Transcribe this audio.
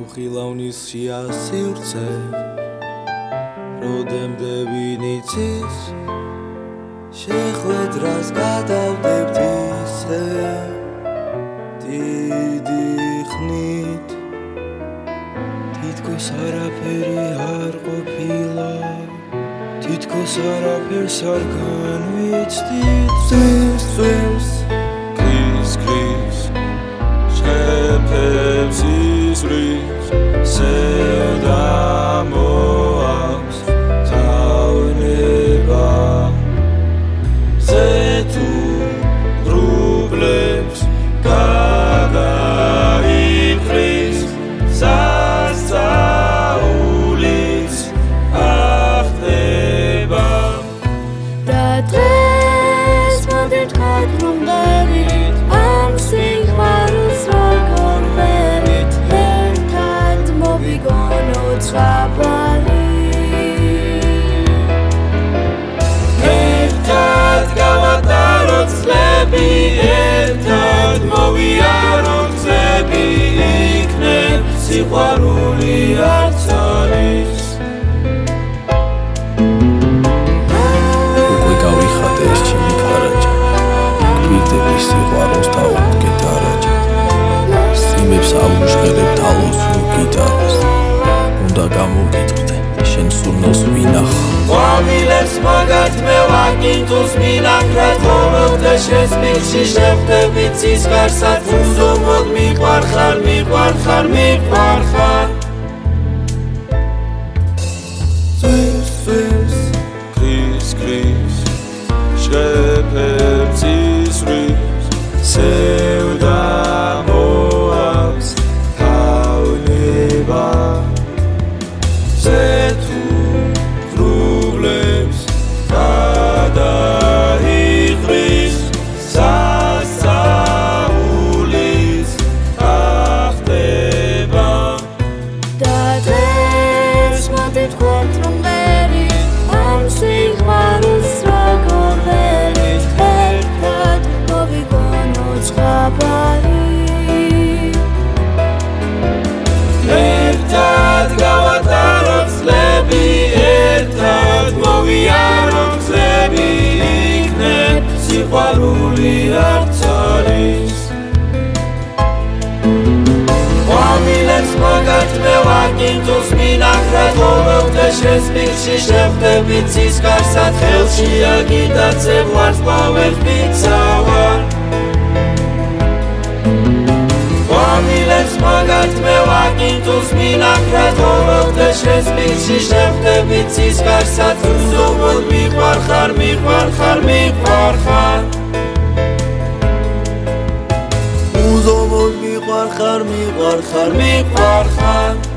უხილავნის შეასივრცე როდემდე ვინიცის შეხვედრას გადავდებთ ისე. დიდი ხნით თითქოს არაფერი არ ყოფილა თითქოს არაფერს არ განვიცდით. ზევს ზევს კრის კრის შეფებს სიყვარული არც არის უკვე გავიხადე ეს ჩემი ფარაჯა. გვიდები სიყვარულს და უდგეთ არაჯა სიმებს აუჟღერებ თალოს რო გიტარას უნდა გამოგიტყდე შენ სურნელს ვინახ. ყვავილებს მაგათ მე ვაკინტუს მინაქრად მომოდე შენს მილში შეხვდები ცის გარსად უზომოდ მიყვარხარ მიყვარხარ მიყვარხარ. ზვის ზვის კრის კრის შეფებს ვაკინძულს მინახრად მომევდე შენს პირში შეხვდები ცის გარსად ხელში აგიტაცებ ვარს ყვავებ მიცავარ ყვავილებს მაგათ მე ვაკინძულს მინახრად მომევდე შენს პირში შეხვდები ცის გარსად უზომოდ მიყვარხარ მიყვარხარ მიყვარხარ. უზომოდ მიყვარხარ მიყვარხარ მიყვარხარ